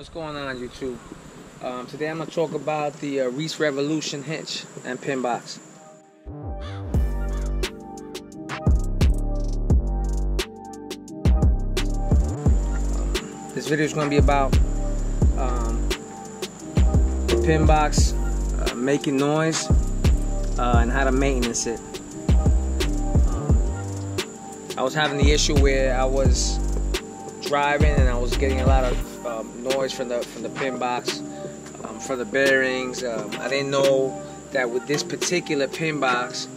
What's going on YouTube? Um, today I'm going to talk about the uh, Reese Revolution hitch and pin box. this video is going to be about um, the pin box uh, making noise uh, and how to maintenance it. Um, I was having the issue where I was driving and I was getting a lot of um, noise from the from the pin box, um, from the bearings. Um, I didn't know that with this particular pin box,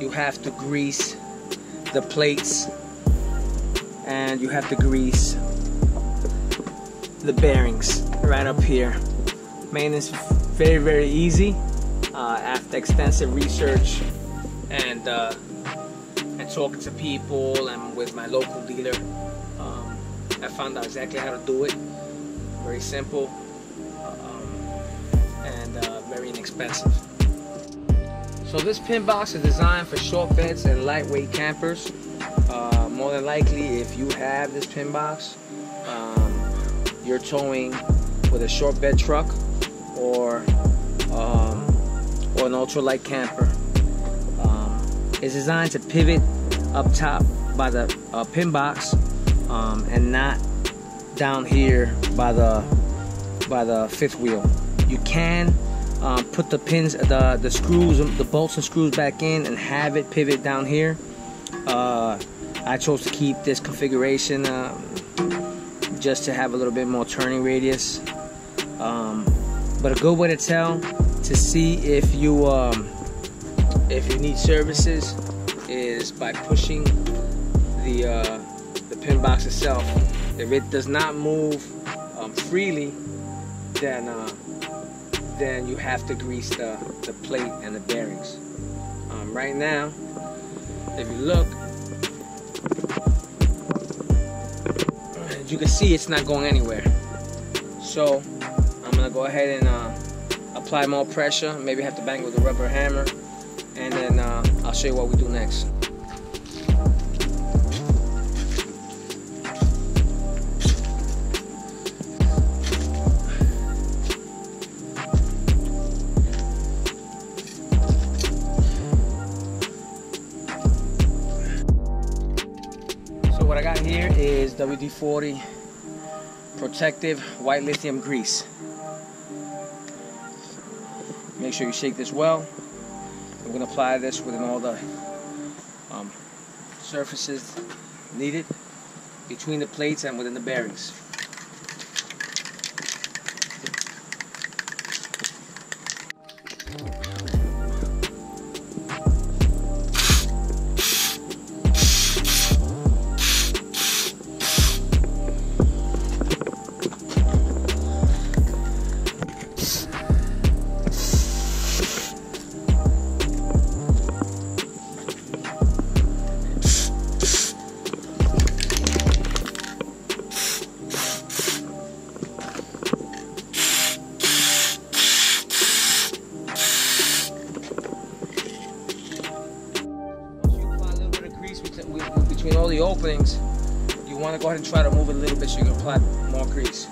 you have to grease the plates and you have to grease the bearings right up here. Maintenance very very easy uh, after extensive research and uh, and talking to people and with my local dealer. Um, I found out exactly how to do it very simple um, and uh, very inexpensive. So this pin box is designed for short beds and lightweight campers. Uh, more than likely, if you have this pin box, um, you're towing with a short bed truck or um, or an ultralight camper. Um, it's designed to pivot up top by the uh, pin box um, and not down here by the by the fifth wheel. You can um, put the pins, the the screws, the bolts and screws back in, and have it pivot down here. Uh, I chose to keep this configuration uh, just to have a little bit more turning radius. Um, but a good way to tell to see if you um, if you need services is by pushing the uh, the pin box itself if it does not move um, freely, then uh, then you have to grease the, the plate and the bearings. Um, right now, if you look, as you can see, it's not going anywhere. So I'm gonna go ahead and uh, apply more pressure. Maybe have to bang with a rubber hammer, and then uh, I'll show you what we do next. WD-40 protective white lithium grease. Make sure you shake this well. Going to apply this within all the um, surfaces needed between the plates and within the bearings. all the openings, you want to go ahead and try to move it a little bit so you can apply more grease.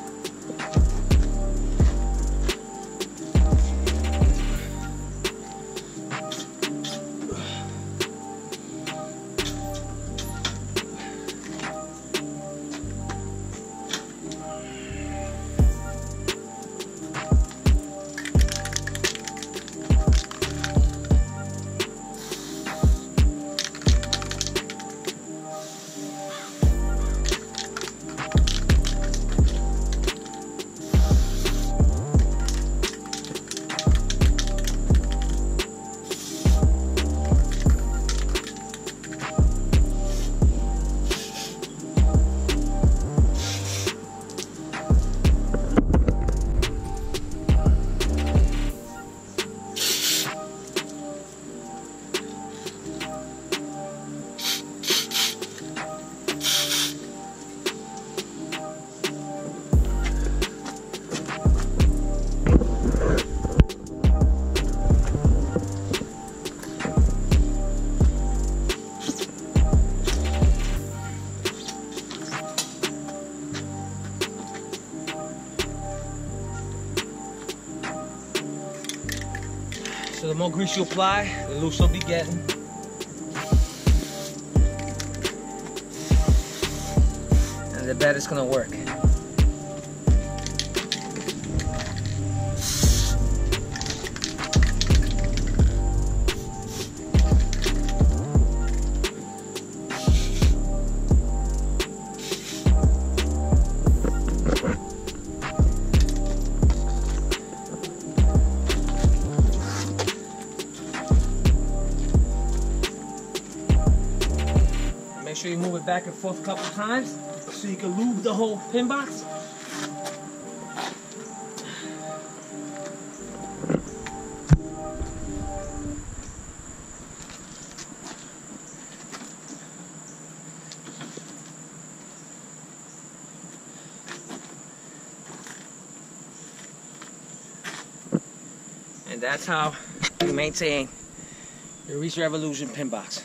So the more grease you apply, the looser you'll be getting. And the better it's gonna work. Back and forth a couple times so you can lube the whole pin box. And that's how you maintain your Reese Revolution pin box.